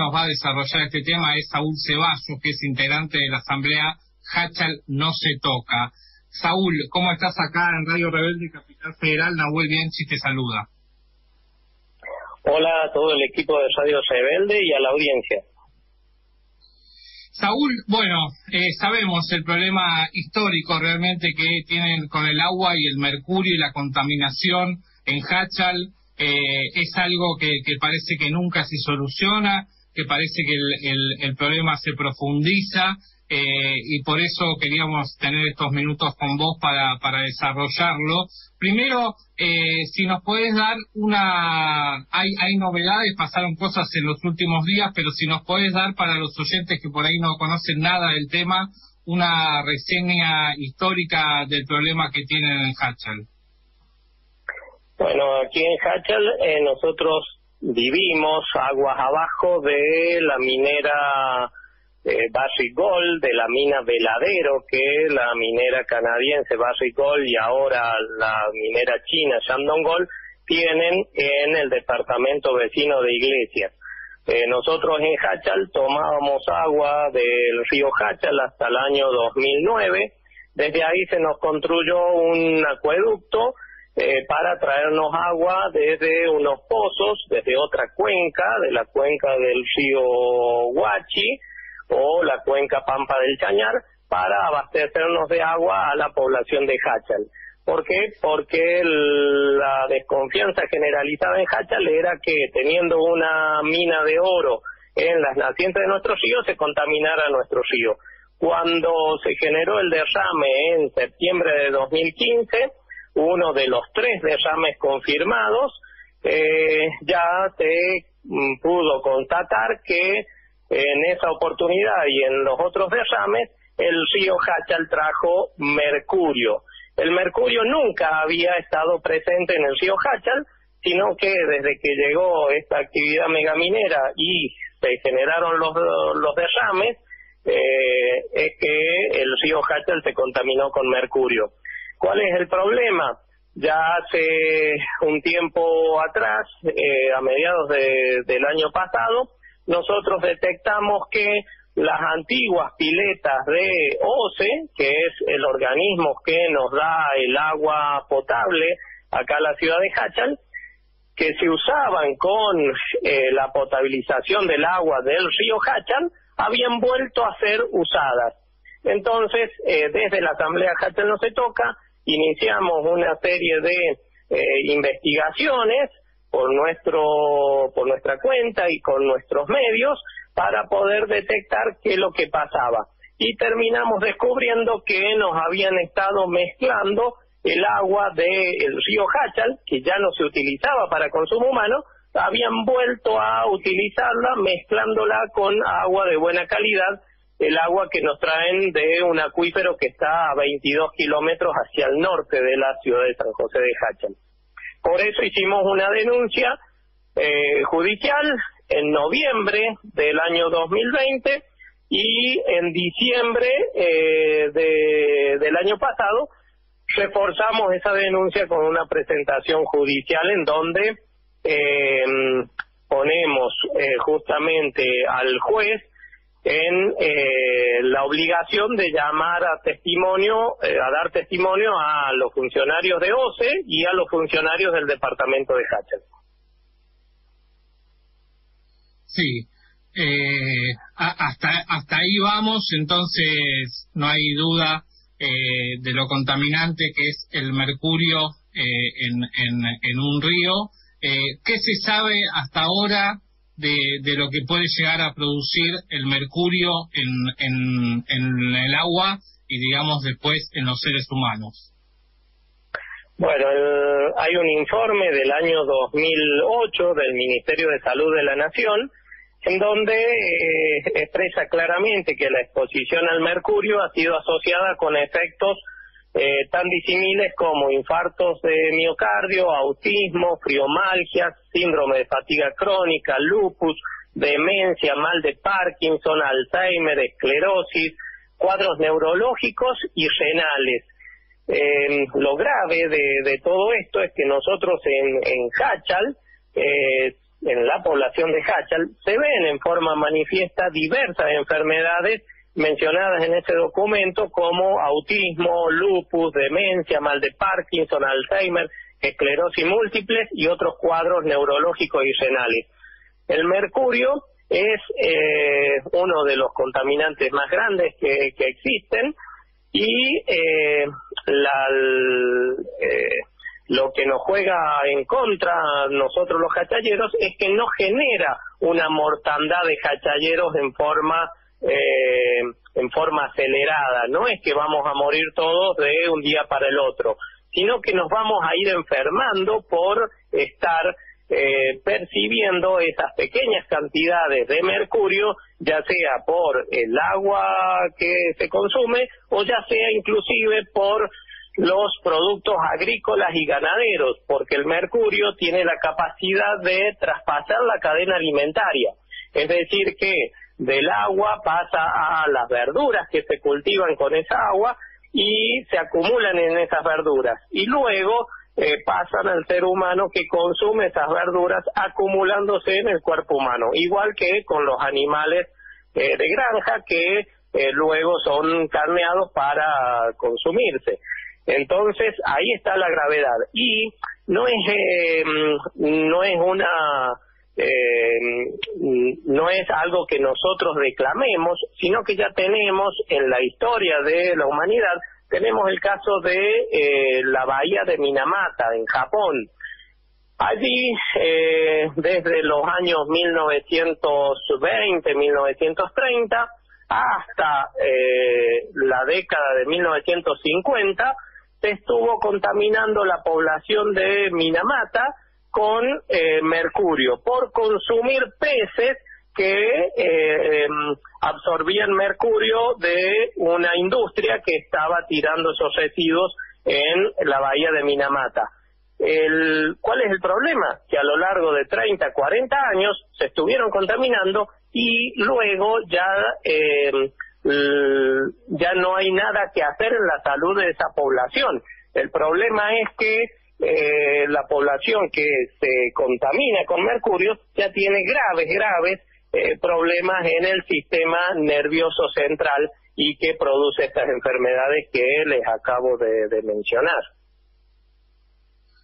nos va a desarrollar este tema es Saúl Ceballos, que es integrante de la Asamblea Hachal No Se Toca. Saúl, ¿cómo estás acá en Radio Rebelde Capital Federal? Nahuel Bianchi te saluda. Hola a todo el equipo de Radio Rebelde y a la audiencia. Saúl, bueno, eh, sabemos el problema histórico realmente que tienen con el agua y el mercurio y la contaminación en Hachal. Eh, es algo que, parece que nunca se soluciona, que parece que el, problema se profundiza eh, y por eso queríamos tener estos minutos con vos para, para desarrollarlo. Primero, eh, si nos puedes dar una... Hay, hay novedades, pasaron cosas en los últimos días, pero si nos puedes dar para los oyentes que por ahí no conocen nada del tema, una reseña histórica del problema que tienen en Hachal. Bueno, aquí en Hachal eh, nosotros vivimos aguas abajo de la minera eh, Gold, de la mina Veladero, que la minera canadiense Barrick Gold y ahora la minera china Shandong Gold tienen en el departamento vecino de Iglesias. Eh, nosotros en Hachal tomábamos agua del río Hachal hasta el año 2009. Desde ahí se nos construyó un acueducto eh, para traernos agua desde unos pozos, desde otra cuenca, de la cuenca del río Huachi, o la cuenca Pampa del Chañar para abastecernos de agua a la población de Hachal. ¿Por qué? Porque la desconfianza generalizada en Hachal era que teniendo una mina de oro en las nacientes de nuestro río se contaminara nuestro río. Cuando se generó el derrame en septiembre de 2015, uno de los tres derrames confirmados, eh, ya se mm, pudo constatar que en esa oportunidad y en los otros derrames, el río Hachal trajo mercurio. El mercurio nunca había estado presente en el río Hachal, sino que desde que llegó esta actividad megaminera y se generaron los, los derrames, eh, es que el río Hachal se contaminó con mercurio. ¿Cuál es el problema? Ya hace un tiempo atrás, eh, a mediados del año pasado, nosotros detectamos que las antiguas piletas de OCE, que es el organismo que nos da el agua potable acá en la ciudad de Hachal, que se usaban con eh, la potabilización del agua del río Hachal, habían vuelto a ser usadas. Entonces, eh, desde la Asamblea Hachal no se toca, iniciamos una serie de eh, investigaciones por nuestro por nuestra cuenta y con nuestros medios para poder detectar qué es lo que pasaba. Y terminamos descubriendo que nos habían estado mezclando el agua del río Hachal que ya no se utilizaba para consumo humano habían vuelto a utilizarla mezclándola con agua de buena calidad el agua que nos traen de un acuífero que está a 22 kilómetros hacia el norte de la ciudad de San José de Hachal. Por eso hicimos una denuncia eh, judicial en noviembre del año 2020 y en diciembre eh, del año pasado reforzamos esa denuncia con una presentación judicial en donde eh, ponemos justamente al juez en eh, la obligación de llamar a testimonio, eh, a dar testimonio a los funcionarios de OCE y a los funcionarios del departamento de Hachel. Sí, eh, hasta, hasta ahí vamos, entonces no hay duda de lo contaminante que es el mercurio en, en, en un río. ¿Qué se sabe hasta ahora de, lo que puede llegar a producir el mercurio en, en, el agua y digamos después en los seres humanos. Bueno, hay un informe del año 2008 del Ministerio de Salud de la Nación en donde eh, expresa claramente que la exposición al mercurio ha sido asociada con efectos eh, tan disímiles como infartos de miocardio, autismo, friomalgia, síndrome de fatiga crónica, lupus, demencia, mal de Parkinson, Alzheimer, esclerosis, cuadros neurológicos y renales. Eh, lo grave de, todo esto es que nosotros en, en Hachal eh, en la población de Hachal se ven en forma manifiesta diversas enfermedades mencionadas en ese documento como autismo, lupus, demencia, mal de Parkinson, Alzheimer, esclerosis múltiple y otros cuadros neurológicos y renales. El mercurio es eh, uno de los contaminantes más grandes que, existen y eh, la, eh, lo que nos juega en contra nosotros los hachalleros es que no genera una mortandad de hachalleros en forma eh, en forma acelerada. No es que vamos a morir todos de un día para el otro, sino que nos vamos a ir enfermando por estar eh, percibiendo esas pequeñas cantidades de mercurio, ya sea por el agua que se consume o ya sea inclusive por los productos agrícolas y ganaderos, porque el mercurio tiene la capacidad de traspasar la cadena alimentaria. Es decir, que del agua pasa a las verduras que se cultivan con esa agua y se acumulan en esas verduras. Y luego eh, pasan al ser humano que consume esas verduras acumulándose en el cuerpo humano, igual que con los animales eh, de granja que eh, luego son carneados para consumirse. Entonces ahí está la gravedad y no es no es una no es algo que nosotros reclamemos, sino que ya tenemos en la historia de la humanidad tenemos el caso de eh, la bahía de Minamata, en Japón. Allí, eh, desde los años 1920, 1930, hasta eh, la década de 1950, se estuvo contaminando la población de Minamata con mercurio por consumir peces que eh, em, absorbían mercurio de una industria que estaba tirando esos residuos en la bahía de Minamata. El, ¿Cuál es el problema? Que a lo largo de 30, 40 años se estuvieron contaminando y luego ya, eh, ya no hay nada que hacer en la salud de esa población. El problema es que eh, la población que se contamina con mercurio ya tiene graves, graves eh, problemas en el sistema nervioso central y que produce estas enfermedades que les acabo de, mencionar.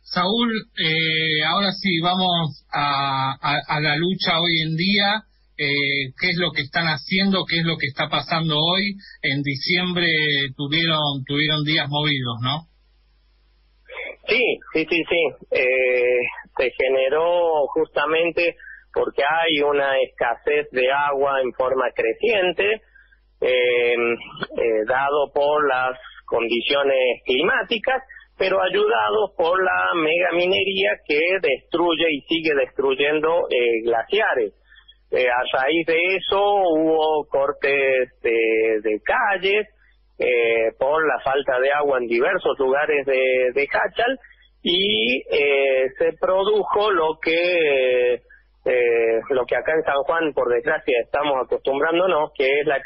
Saúl, eh, ahora sí, vamos a, la lucha hoy en día. Eh, ¿Qué es lo que están haciendo? ¿Qué es lo que está pasando hoy? En diciembre tuvieron, tuvieron días movidos, ¿no? Sí, sí, sí, sí. Eh, se generó justamente porque hay una escasez de agua en forma creciente, em, eh, dado por las condiciones climáticas, pero ayudado por la megaminería que destruye y sigue destruyendo eh, glaciares. Eh, a raíz de eso hubo cortes de, calles por la falta de agua en diversos lugares de, de Hachal y se produjo lo que eh, lo que acá en San Juan, por desgracia, estamos acostumbrándonos, que es la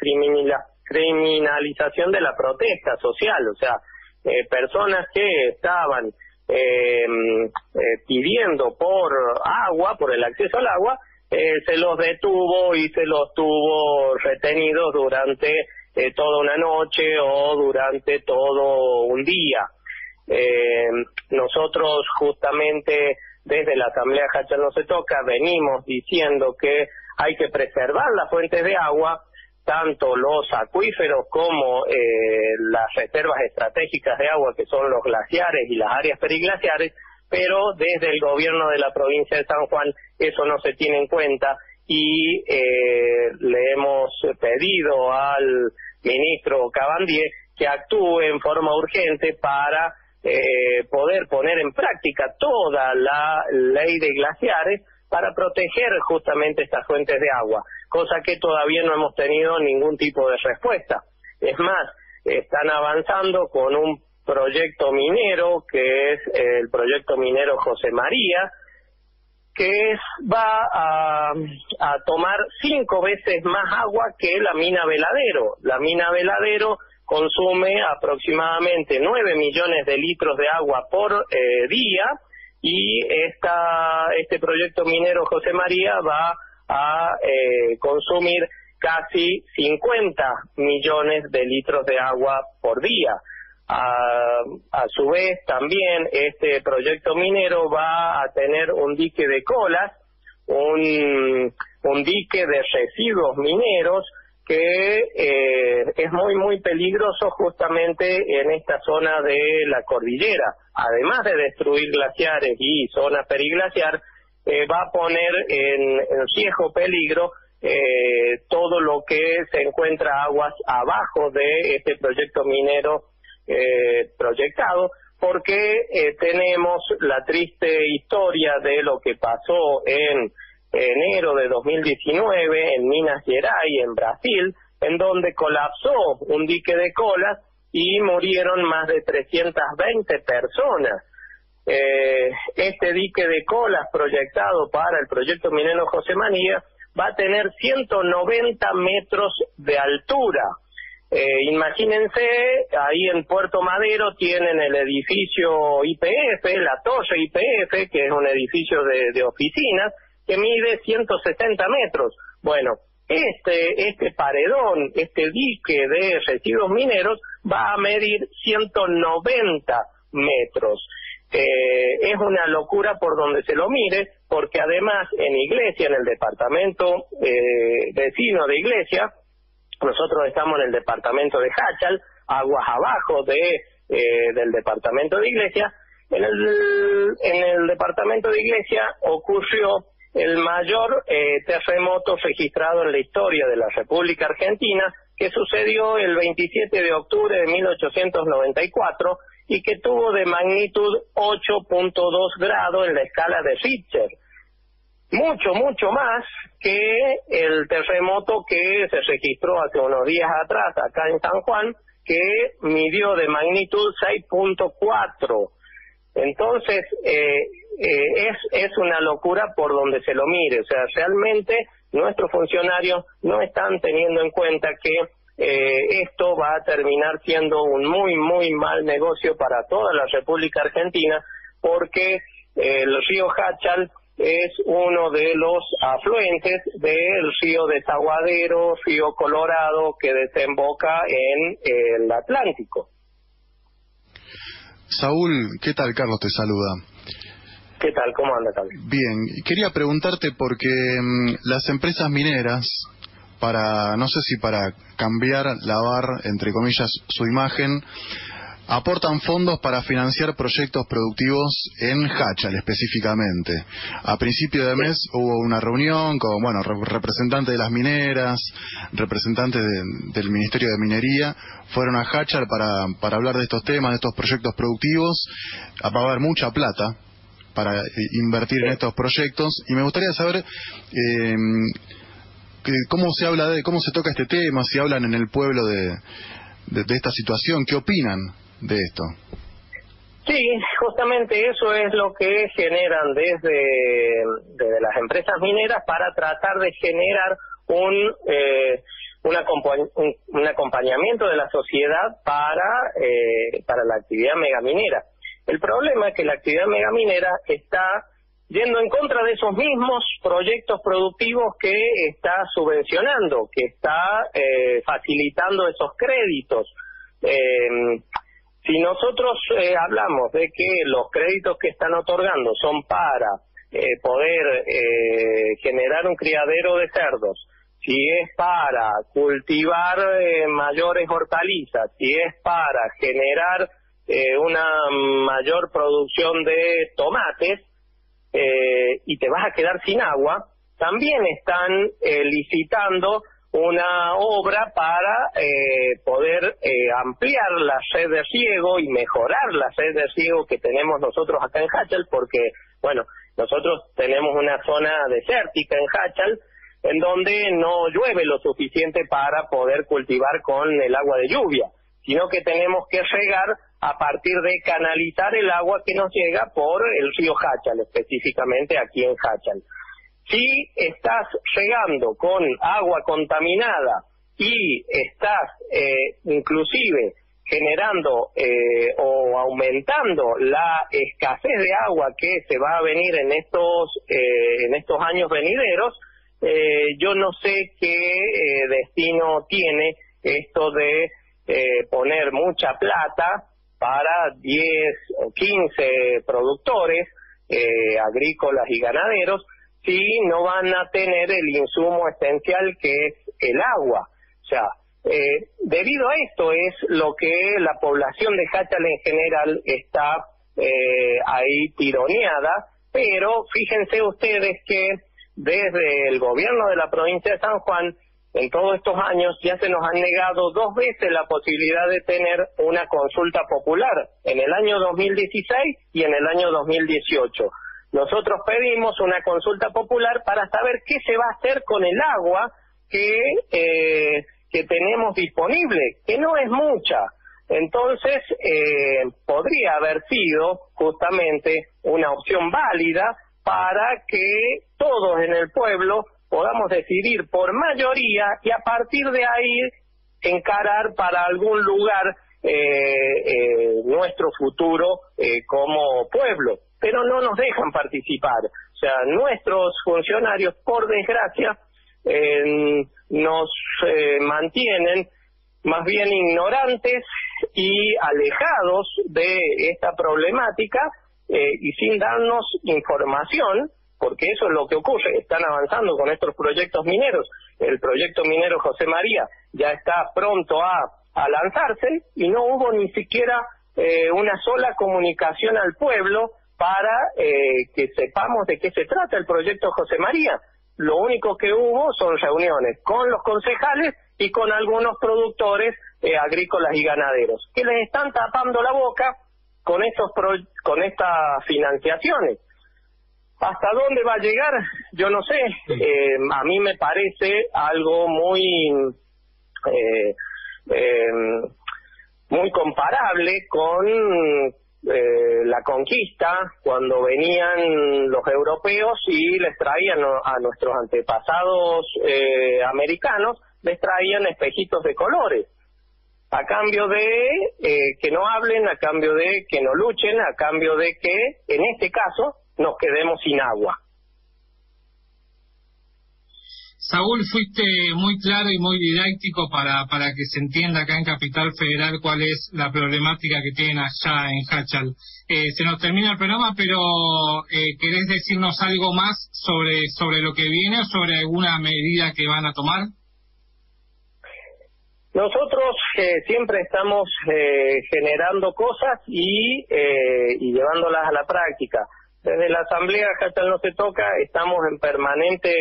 criminalización de la protesta social, o sea, eh, personas que estaban em, eh, pidiendo por agua, por el acceso al agua, eh, se los detuvo y se los tuvo retenidos durante toda una noche o durante todo un día. Em, nosotros justamente desde la Asamblea Hachal no se toca, venimos diciendo que hay que preservar las fuentes de agua, tanto los acuíferos como eh, las reservas estratégicas de agua, que son los glaciares y las áreas periglaciares, pero desde el gobierno de la provincia de San Juan eso no se tiene en cuenta y eh, le hemos pedido al ministro Cabandier que actúe en forma urgente para eh, poder poner en práctica toda la ley de glaciares para proteger justamente estas fuentes de agua, cosa que todavía no hemos tenido ningún tipo de respuesta. Es más, están avanzando con un proyecto minero que es el proyecto minero José María, que va a, tomar cinco veces más agua que la mina Veladero. La mina Veladero consume aproximadamente 9 millones de litros de agua por eh, día y esta, este proyecto minero José María va a eh, consumir casi 50 millones de litros de agua por día. A, a, su vez, también este proyecto minero va a tener un dique de colas, un, dique de residuos mineros que eh, es muy, muy peligroso justamente en esta zona de la cordillera. Además de destruir glaciares y zona periglaciar, eh, va a poner en, en riesgo peligro eh, todo lo que se encuentra aguas abajo de este proyecto minero eh, proyectado, porque eh, tenemos la triste historia de lo que pasó en enero de 2019 en Minas Gerais, en Brasil, en donde colapsó un dique de colas y murieron más de 320 personas. Eh, este dique de colas proyectado para el proyecto minero José Manía va a tener 190 metros de altura. Eh, imagínense, ahí en Puerto Madero tienen el edificio IPF, la torre IPF, que es un edificio de, de oficinas, que mide 160 metros. Bueno, este, este paredón, este dique de residuos mineros va a medir 190 metros. Eh, es una locura por donde se lo mire, porque además en Iglesia, en el departamento eh, vecino de Iglesia, nosotros estamos en el departamento de Hachal, aguas abajo de eh, del departamento de Iglesia. En el, en el departamento de Iglesia ocurrió el mayor eh, terremoto registrado en la historia de la República Argentina, que sucedió el 27 de octubre de 1894 y que tuvo de magnitud 8.2 grados en la escala de Richter. Mucho, mucho más que el terremoto que se registró hace unos días atrás acá en San Juan, que midió de magnitud 6.4. Entonces, eh, eh, es, es una locura por donde se lo mire. O sea, realmente nuestros funcionarios no están teniendo en cuenta que eh, esto va a terminar siendo un muy, muy mal negocio para toda la República Argentina porque eh, el río Hachal es uno de los afluentes del río Desaguadero, río Colorado, que desemboca en el Atlántico. Saúl, ¿qué tal? Carlos te saluda. ¿Qué tal? ¿Cómo anda, Carlos? Bien, quería preguntarte porque mm, las empresas mineras para, no sé si para cambiar, lavar, entre comillas, su imagen, aportan fondos para financiar proyectos productivos en Hachal específicamente. A principio de mes hubo una reunión con, bueno, representantes de las mineras, representantes del Ministerio de Minería, fueron a Hachal para, para hablar de estos temas, de estos proyectos productivos. A haber mucha plata para eh, invertir en estos proyectos y me gustaría saber eh, cómo se habla de, cómo se toca este tema, si hablan en el pueblo de, de, esta situación, qué opinan de esto. Sí, justamente eso es lo que generan desde, las empresas mineras para tratar de generar un, eh, un, un, acompañamiento de la sociedad para, eh, para la actividad megaminera. El problema es que la actividad megaminera está yendo en contra de esos mismos proyectos productivos que está subvencionando, que está eh, facilitando esos créditos. Eh, si nosotros eh, hablamos de que los créditos que están otorgando son para poder generar un criadero de cerdos, si es para cultivar mayores hortalizas, si es para generar una mayor producción de tomates, eh, y te vas a quedar sin agua, también están eh, licitando una obra para eh, poder ampliar la red de riego y mejorar la red de riego que tenemos nosotros acá en Hachal, porque, bueno, nosotros tenemos una zona desértica en Hachal, en donde no llueve lo suficiente para poder cultivar con el agua de lluvia, sino que tenemos que regar a partir de canalizar el agua que nos llega por el río Hachal, específicamente aquí en Hachal. Si estás llegando con agua contaminada y estás eh, inclusive generando eh, o aumentando la escasez de agua que se va a venir en estos eh, en estos años venideros eh, yo no sé qué destino tiene esto de poner mucha plata para 10 o 15 productores agrícolas y ganaderos si no van a tener el insumo esencial que es el agua o sea eh, debido a esto es lo que la población de Hachal en general está eh, ahí tironeada, pero fíjense ustedes que desde el gobierno de la provincia de San Juan, en todos estos años ya se nos han negado dos veces la posibilidad de tener una consulta popular, en el año 2016 y en el año 2018. Nosotros pedimos una consulta popular para saber qué se va a hacer con el agua que eh, que tenemos disponible, que no es mucha. Entonces, eh, podría haber sido justamente una opción válida para que todos en el pueblo podamos decidir por mayoría y a partir de ahí encarar para algún lugar eh, eh, nuestro futuro como pueblo. Pero no nos dejan participar. O sea, nuestros funcionarios, por desgracia, nos eh, mantienen más bien ignorantes y alejados de esta problemática eh, y sin darnos información, porque eso es lo que ocurre, están avanzando con estos proyectos mineros. El proyecto minero José María ya está pronto a, a lanzarse y no hubo ni siquiera eh, una sola comunicación al pueblo para que sepamos de qué se trata el proyecto José María lo único que hubo son reuniones con los concejales y con algunos productores eh, agrícolas y ganaderos, que les están tapando la boca con estos con estas financiaciones. ¿Hasta dónde va a llegar? Yo no sé. Eh, a mí me parece algo muy eh, muy comparable con eh, la conquista cuando venían los europeos y les traían a nuestros antepasados eh, americanos, les traían espejitos de colores, a cambio de eh, que no hablen, a cambio de que no luchen, a cambio de que, en este caso, nos quedemos sin agua. Saúl, fuiste muy claro y muy didáctico para, para que se entienda acá en Capital Federal cuál es la problemática que tienen allá en Hachal. Eh, se nos termina el programa, pero eh, ¿querés decirnos algo más sobre, sobre lo que viene o sobre alguna medida que van a tomar? Nosotros eh, siempre estamos eh, generando cosas y, y llevándolas a la práctica. Desde la Asamblea Hachal no se toca, estamos en permanente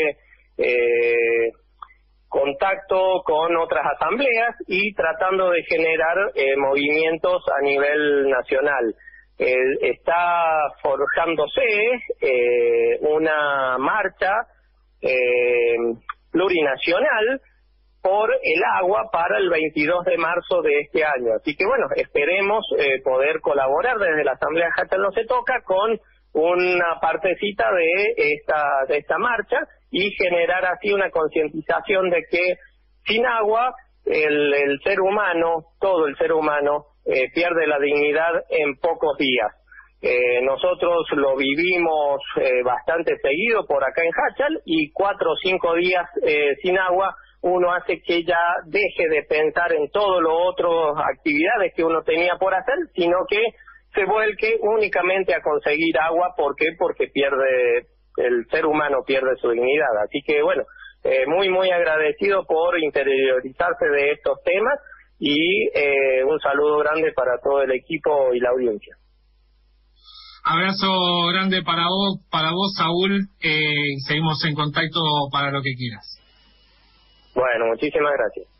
eh, contacto con otras asambleas y tratando de generar eh, movimientos a nivel nacional. está forjándose eh, una marcha eh, plurinacional por el agua para el 22 de marzo de este año. Así que bueno, esperemos poder colaborar desde la Asamblea Jatal No Se Toca con una partecita de esta marcha y generar así una concientización de que sin agua el, el, ser humano, todo el ser humano, eh, pierde la dignidad en pocos días. Eh, nosotros lo vivimos eh, bastante seguido por acá en Hachal y cuatro o cinco días eh, sin agua uno hace que ya deje de pensar en todo lo otro actividades que uno tenía por hacer, sino que se vuelque únicamente a conseguir agua. ¿Por qué? Porque pierde, el ser humano pierde su dignidad. Así que bueno, eh, muy, muy agradecido por interiorizarse de estos temas y eh, un saludo grande para todo el equipo y la audiencia. Abrazo grande para vos, para vos Saúl. Eh, seguimos en contacto para lo que quieras. Bueno, muchísimas gracias.